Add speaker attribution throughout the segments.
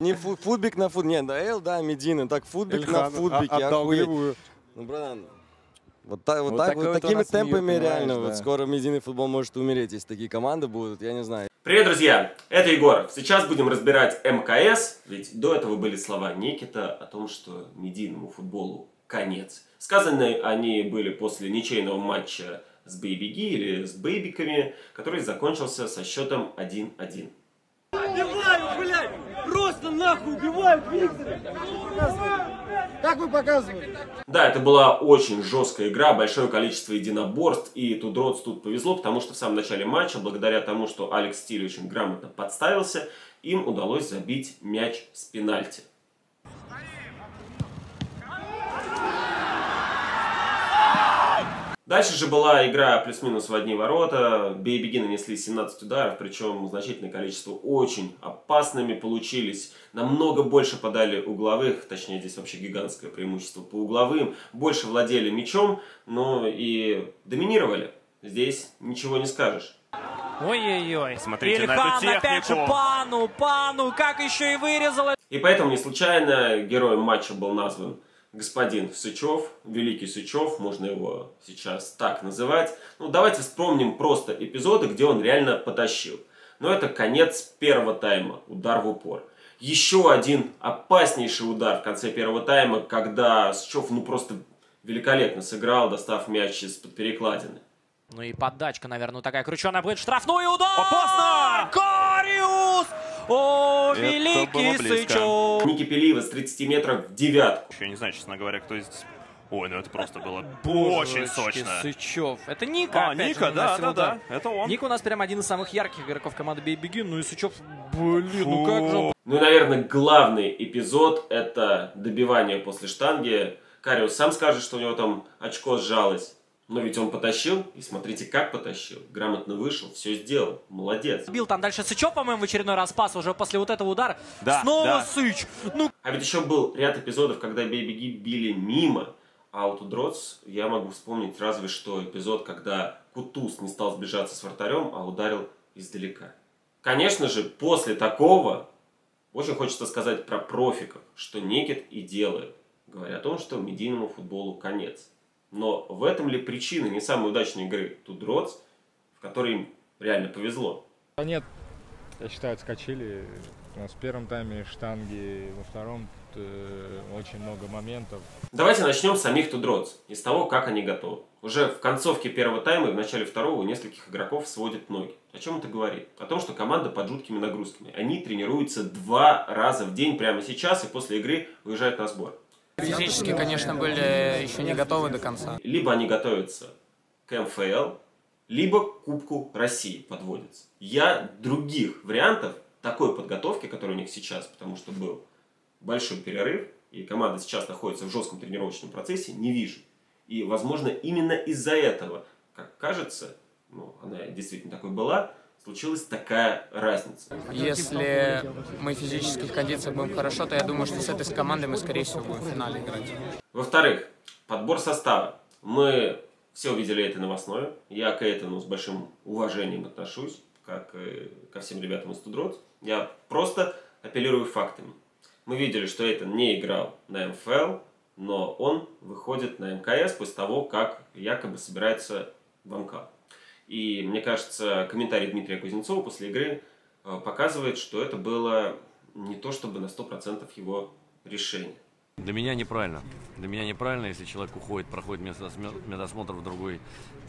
Speaker 1: Не фу- футбик на фут, нет, да, Эл, да, Медина, так футбик на
Speaker 2: Ильхан
Speaker 1: футбике,
Speaker 2: а- отдал
Speaker 1: охуеть.
Speaker 2: голевую.
Speaker 1: Ну, братан, вот, так, вот,
Speaker 2: Вот
Speaker 1: так,
Speaker 2: такой
Speaker 1: вот
Speaker 2: вот у
Speaker 1: такими
Speaker 2: нас мир,
Speaker 1: темпами
Speaker 2: понимаешь,
Speaker 1: реально, вот
Speaker 2: да.
Speaker 1: скоро медийный футбол может умереть, если такие команды будут, я не знаю.
Speaker 3: Привет, друзья! Это Егор. Сейчас будем разбирать МКС, ведь до этого были слова Никита о том, что медийному футболу конец. Сказаны они были после ничейного матча с Бейбиги или с Бейбиками, который закончился со счетом 1-1.
Speaker 4: Убивают, блядь! Просто нахуй убивают Виктора! Так вы показываете?
Speaker 3: Да, это была очень жесткая игра, большое количество единоборств, и Тудроц тут повезло, потому что в самом начале матча, благодаря тому, что Алекс Стиль очень грамотно подставился, им удалось забить мяч с пенальти. Дальше же была игра плюс-минус в одни ворота. Бей-беги нанесли 17 ударов, причем значительное количество очень опасными получились. Намного больше подали угловых, точнее здесь вообще гигантское преимущество по угловым. Больше владели мячом, но и доминировали. Здесь ничего не скажешь.
Speaker 5: Ой-ой-ой.
Speaker 6: Смотрите на
Speaker 5: Ильхан,
Speaker 6: эту
Speaker 5: опять же
Speaker 6: технику.
Speaker 5: пану, пану, как еще и вырезал
Speaker 3: И поэтому не случайно героем матча был назван господин Сычев, великий Сычев, можно его сейчас так называть. Ну, давайте вспомним просто эпизоды, где он реально потащил. Но это конец первого тайма, удар в упор. Еще один опаснейший удар в конце первого тайма, когда Сычев ну просто великолепно сыграл, достав мяч из-под перекладины.
Speaker 5: Ну и подачка, наверное, такая крученая будет. Штрафной удар!
Speaker 6: Опасно!
Speaker 5: Кариус! О,
Speaker 6: Это
Speaker 5: великий
Speaker 6: было близко.
Speaker 5: Сычев!
Speaker 3: Ники Пелиева с 30 метров в девятку.
Speaker 6: Еще не знаю, честно говоря, кто здесь... Ой, ну это просто было очень сочно.
Speaker 5: Сычев. Это Ника,
Speaker 6: А, Ника,
Speaker 5: же,
Speaker 6: да, да,
Speaker 5: удар.
Speaker 6: да, это он.
Speaker 5: Ник у нас прям один из самых ярких игроков команды Бей-Беги. Ну и Сычев, блин, ну как же
Speaker 3: Ну и, наверное, главный эпизод – это добивание после штанги. Кариус сам скажет, что у него там очко сжалось. Но ведь он потащил, и смотрите, как потащил. Грамотно вышел, все сделал. Молодец.
Speaker 5: Бил там дальше Сычев, по-моему, в очередной раз пас уже после вот этого удара.
Speaker 6: Да,
Speaker 5: Снова
Speaker 6: да.
Speaker 5: Сыч. Ну
Speaker 3: А ведь еще был ряд эпизодов, когда бей-беги били мимо. А вот у Дроц я могу вспомнить разве что эпизод, когда Кутуз не стал сближаться с вратарем, а ударил издалека. Конечно же, после такого очень хочется сказать про профиков, что Некит и делает, говоря о том, что медийному футболу конец. Но в этом ли причина не самой удачной игры Тудроц, в которой им реально повезло?
Speaker 2: Да нет, я считаю, отскочили. У нас в первом тайме штанги, во втором э, очень много моментов.
Speaker 3: Давайте начнем с самих Тудроц, из того, как они готовы. Уже в концовке первого тайма и в начале второго у нескольких игроков сводят ноги. О чем это говорит? О том, что команда под жуткими нагрузками. Они тренируются два раза в день прямо сейчас и после игры уезжают на сбор.
Speaker 7: Физически, конечно, были еще не готовы до конца.
Speaker 3: Либо они готовятся к МФЛ, либо к Кубку России подводятся. Я других вариантов такой подготовки, которая у них сейчас, потому что был большой перерыв, и команда сейчас находится в жестком тренировочном процессе, не вижу. И, возможно, именно из-за этого, как кажется, ну, она действительно такой была, случилась такая разница.
Speaker 7: Если мы в физических кондициях будем хорошо, то я думаю, что с этой командой мы, скорее всего, будем в финале играть.
Speaker 3: Во-вторых, подбор состава. Мы все увидели это новостное. Я к этому с большим уважением отношусь, как и ко всем ребятам из Тудрот. Я просто апеллирую фактами. Мы видели, что Эйтон не играл на МФЛ, но он выходит на МКС после того, как якобы собирается в МК. И мне кажется, комментарий Дмитрия Кузнецова после игры э, показывает, что это было не то чтобы на 100% его решение.
Speaker 8: Для меня неправильно. Для меня неправильно, если человек уходит, проходит медосмо- медосмотр в другой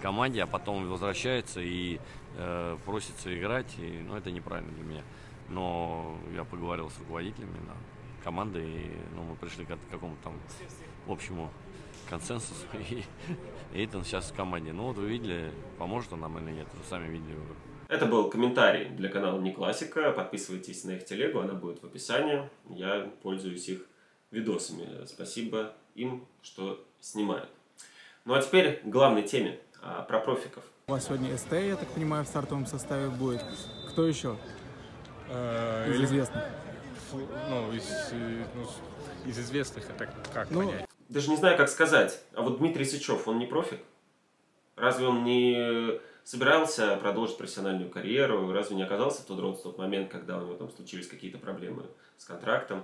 Speaker 8: команде, а потом возвращается и э, просится играть. И, ну, это неправильно для меня. Но я поговорил с руководителями да, команды, и ну, мы пришли к какому-то там общему консенсусу. И Эйтон сейчас в команде. Ну вот вы видели, поможет он нам или нет. Вы сами видели.
Speaker 3: Это был комментарий для канала Не Классика. Подписывайтесь на их телегу, она будет в описании. Я пользуюсь их видосами. Спасибо им, что снимают. Ну а теперь к главной теме а, про профиков.
Speaker 9: У вас сегодня СТ, я так понимаю, в стартовом составе будет. Кто еще из известных?
Speaker 2: ну, из, ну, из известных, это как
Speaker 9: Ну,
Speaker 2: понять?
Speaker 3: Даже не знаю, как сказать. А вот Дмитрий Сычев, он не профик? Разве он не собирался продолжить профессиональную карьеру. Разве не оказался тот род в тот момент, когда у него там случились какие-то проблемы с контрактом?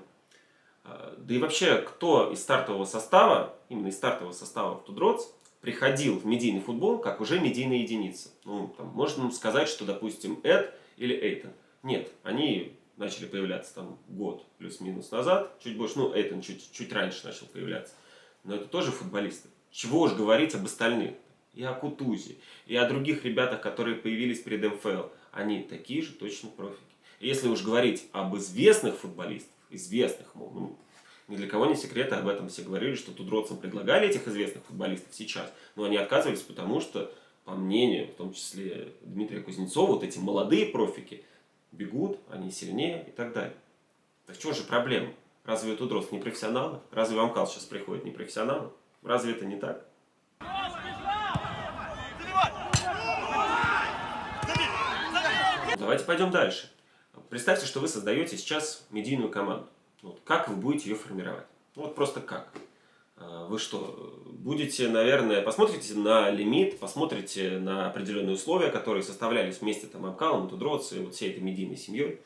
Speaker 3: А, Да и вообще, кто из стартового состава, именно из стартового состава в Тудроц, приходил в медийный футбол как уже медийная единица? Ну, там, можно сказать, что, допустим, Эд или Эйтон. Нет, они начали появляться там год плюс-минус назад, чуть больше, ну, Эйтон чуть, чуть раньше начал появляться. Но это тоже футболисты. Чего уж говорить об остальных. И о Кутузе, и о других ребятах, которые появились перед МФЛ. Они такие же точно профики. И если уж говорить об известных футболистах, известных, мол, ну, ни для кого не секрет, об этом все говорили, что тудроцам предлагали этих известных футболистов сейчас, но они отказывались, потому что, по мнению, в том числе Дмитрия Кузнецова, вот эти молодые профики бегут, они сильнее и так далее. Так что же проблема? Разве Тудроц не профессионалы? Разве в Амкал сейчас приходят не профессионалы? Разве это не так? Давайте пойдем дальше. Представьте, что вы создаете сейчас медийную команду. Вот как вы будете ее формировать? Вот просто как. А, Вы что, будете, наверное, посмотрите на лимит, посмотрите на определенные условия, которые составлялись вместе там Амкалом, Тудроц и вот всей этой медийной семьей.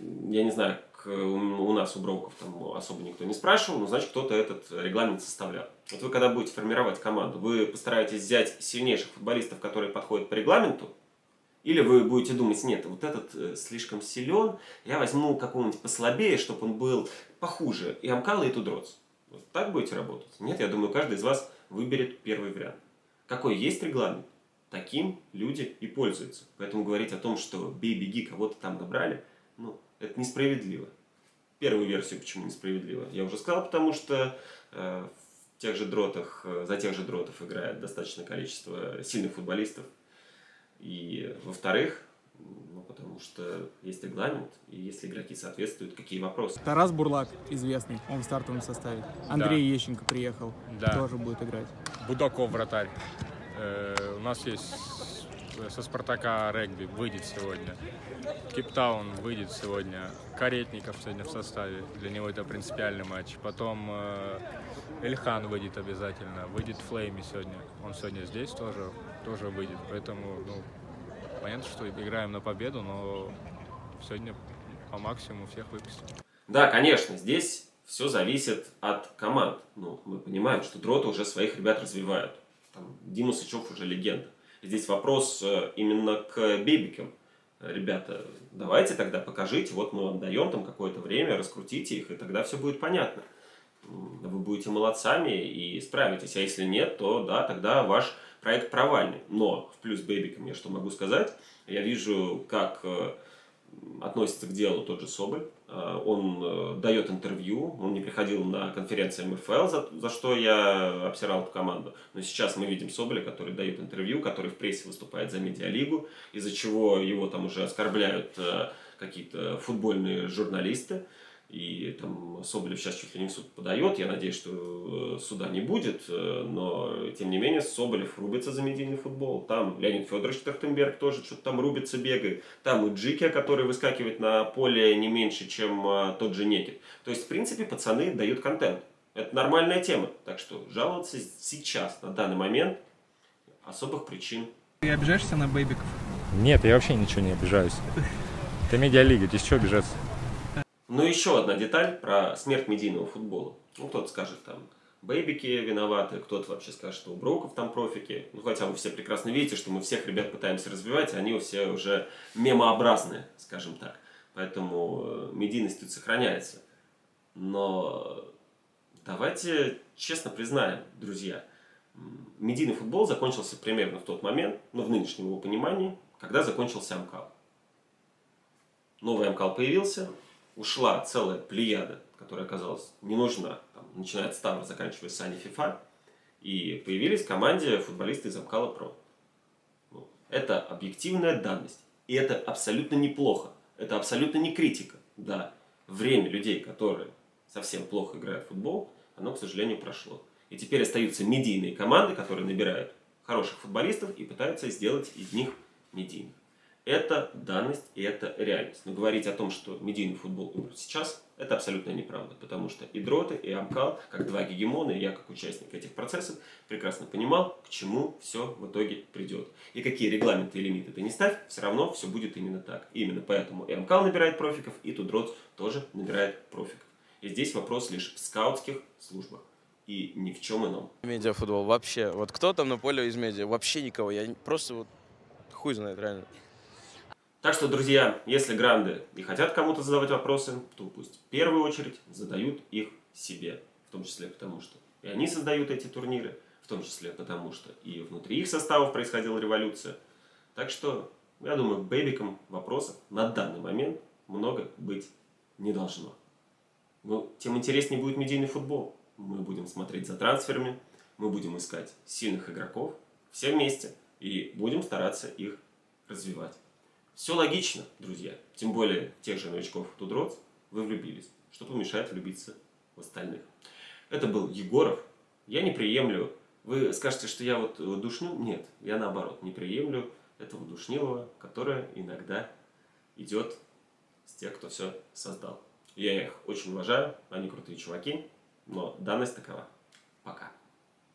Speaker 3: Я не знаю, к- у нас у Броуков там особо никто не спрашивал, но значит кто-то этот регламент составлял. Вот вы когда будете формировать команду, вы постараетесь взять сильнейших футболистов, которые подходят по регламенту, или вы будете думать, нет, вот этот э, слишком силен, я возьму какого-нибудь послабее, чтобы он был похуже, и Амкала, и Тудроц. Вот так будете работать? Нет, я думаю, каждый из вас выберет первый вариант. Какой есть регламент, таким люди и пользуются. Поэтому говорить о том, что бей, беги, кого-то там набрали, ну, это несправедливо. Первую версию почему несправедливо? Я уже сказал, потому что э, в тех же дротах, э, за тех же дротов играет достаточное количество сильных футболистов. И во-вторых, ну, потому что есть регламент, и если игроки соответствуют, какие вопросы?
Speaker 9: Тарас Бурлак, известный, он в стартовом составе. Андрей Ещенко приехал,
Speaker 2: Да.
Speaker 9: тоже будет играть.
Speaker 2: Будаков вратарь. Э, у нас есть со Спартака регби выйдет сегодня. Кейптаун выйдет сегодня. Каретников сегодня в составе. Для него это принципиальный матч. Потом э, Эльхан выйдет обязательно. Выйдет Флейми сегодня. Он сегодня здесь тоже, тоже выйдет. Поэтому, ну, понятно, что играем на победу, но сегодня по максимуму всех выпустим.
Speaker 3: Да, конечно, здесь все зависит от команд. Ну, мы понимаем, что дроты уже своих ребят развивают. Там, Дима Сычев уже легенда. Здесь вопрос э, именно к бейбикам. Ребята, давайте тогда покажите, вот мы вам даем там какое-то время, раскрутите их, и тогда все будет понятно. Вы будете молодцами и справитесь. А если нет, то да, тогда ваш проект провальный. Но в плюс бейбикам я что могу сказать? Я вижу, как э, относится к делу тот же Соболь. А, Он э, дает интервью, он не приходил на конференции МФЛ, за, за что я обсирал эту команду. Но сейчас мы видим Соболя, который дает интервью, который в прессе выступает за медиалигу, из-за чего его там уже оскорбляют э, какие-то футбольные журналисты. И там Соболев сейчас чуть ли не в суд подает. Я надеюсь, что э, суда не будет. э, Но, тем не менее, Соболев рубится за медийный футбол. Там Леонид Федорович Трахтенберг тоже что-то там рубится, бегает. Там и Джики, который выскакивает на поле не меньше, чем э, тот же Некит. То есть, в принципе, пацаны дают контент. Это нормальная тема. Так что жаловаться сейчас, на данный момент, особых причин
Speaker 9: Ты обижаешься на бейбиков?
Speaker 2: Нет, я вообще ничего не обижаюсь. Это медиалига, здесь что обижаться?
Speaker 3: Но еще одна деталь про смерть медийного футбола. Ну, кто-то скажет, там, бейбики виноваты, кто-то вообще скажет, что у Броков там профики. Ну, хотя вы все прекрасно видите, что мы всех ребят пытаемся развивать, и они все уже мемообразные, скажем так. Поэтому э, медийность тут сохраняется. Но давайте честно признаем, друзья, медийный футбол закончился примерно в тот момент, ну, в нынешнем его понимании, когда закончился Амкал. Новый Амкал появился, ушла целая плеяда, которая оказалась не нужна, там, начиная от Ставра, заканчивая Сани ФИФА, и появились в команде футболисты из Амкала Про. Ну, Это объективная данность. И это абсолютно неплохо. Это абсолютно не критика. Да, время людей, которые совсем плохо играют в футбол, оно, к сожалению, прошло. И теперь остаются медийные команды, которые набирают хороших футболистов и пытаются сделать из них медийных. Это данность и это реальность. Но говорить о том, что медийный футбол умер сейчас, это абсолютно неправда. Потому что и Дроты, и Амкал, как два гегемона, и я как участник этих процессов, прекрасно понимал, к чему все в итоге придет. И какие регламенты и лимиты ты не ставь, все равно все будет именно так. Именно поэтому и Амкал набирает профиков, и Тудрот тоже набирает профиков. И здесь вопрос лишь в скаутских службах и ни в чем ином.
Speaker 10: Медиафутбол вообще. Вот кто там на поле из медиа? Вообще никого. Я просто вот хуй знает, реально.
Speaker 3: Так что, друзья, если гранды и хотят кому-то задавать вопросы, то пусть в первую очередь задают их себе. В том числе потому, что и они создают эти турниры, в том числе потому, что и внутри их составов происходила революция. Так что, я думаю, бэбикам вопросов на данный момент много быть не должно. Но тем интереснее будет медийный футбол. Мы будем смотреть за трансферами, мы будем искать сильных игроков все вместе и будем стараться их развивать. Все логично, друзья. Тем более тех же новичков Тудротс вы влюбились. Что помешает влюбиться в остальных. Это был Егоров. Я не приемлю. Вы скажете, что я вот душню? Нет, я наоборот не приемлю этого душнилого, которое иногда идет с тех, кто все создал. Я их очень уважаю, они крутые чуваки, но данность такова.